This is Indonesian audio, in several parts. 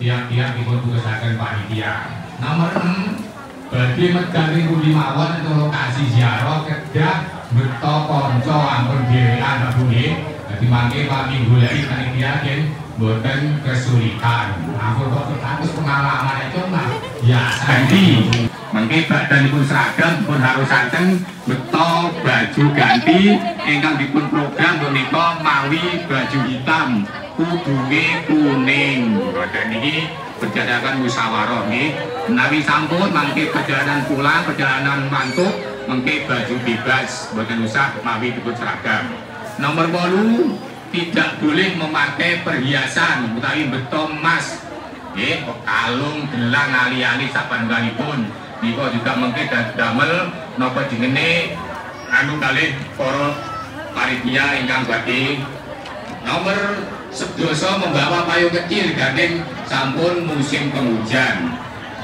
dipun tugasaken panitia. Nomor 6 bagi medali budi mawon untuk lokasi ziarah kedah beto konco ampun dhewean Pak Budi. Dadi mangke pami goleki panitia yen boten kesulitan. Ampun kok terus pengalaman itu mah ya ganti. Mangke badanipun seragam pun harus santen beto baju ganti ingkang dipun program punika mawi baju hitam kudunge kuning. Boten niki berdasarkan musyawarah nih menawi sampun mangke perjalanan pulang perjalanan mantuk mangke baju bebas. Buatan usah mawi dipun seragam. Nomor bolu tidak boleh memakai perhiasan utawi beton emas. Eh kalung gelang ali-ali saban pun niko juga mungkin damel. Nopo jengene anu kali para panitia ingkang badhe. Nomor sedoso membawa payung kecil gandeng sampun musim penghujan.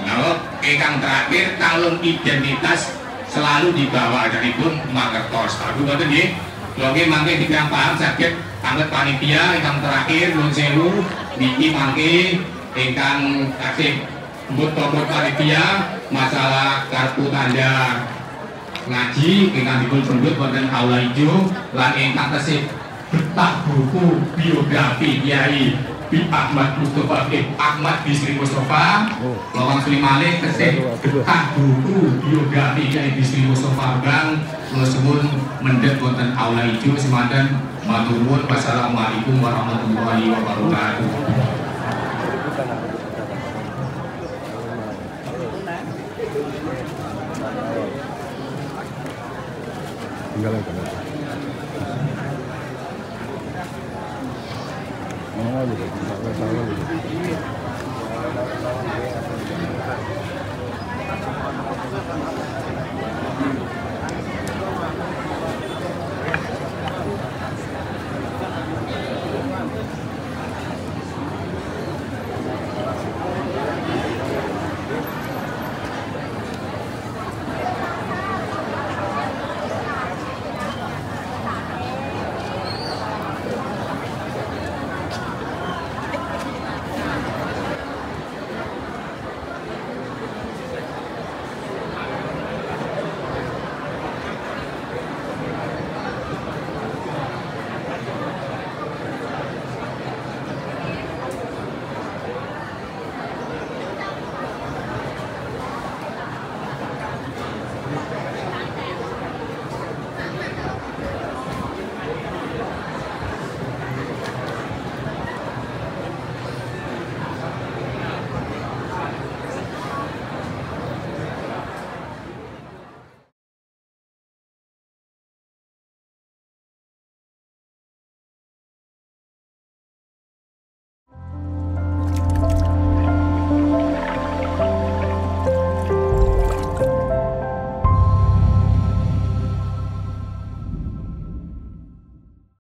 Nah, ingkang terakhir kalung identitas selalu dibawa dari pun mangertos. Aduh ngoten nggih. Lagi mangke dikang paham sakit anget panitia ingkang terakhir nun sewu niki mangke ingkang kasih mbut topot panitia masalah kartu tanda ngaji ingkang dipun pendut wonten aula ijo lan ingkang kasih betah buku biografi Kiai Bi Ahmad Mustafa eh, Ahmad Bisri Mustafa. Lawang Sri Malik kesih betah buku biografi Kiai Bisri Mustafa Bang Nusun mendet wonten aula ijo semanten matur nuwun. Wassalamualaikum warahmatullahi wabarakatuh. Tinggal aja Thank you.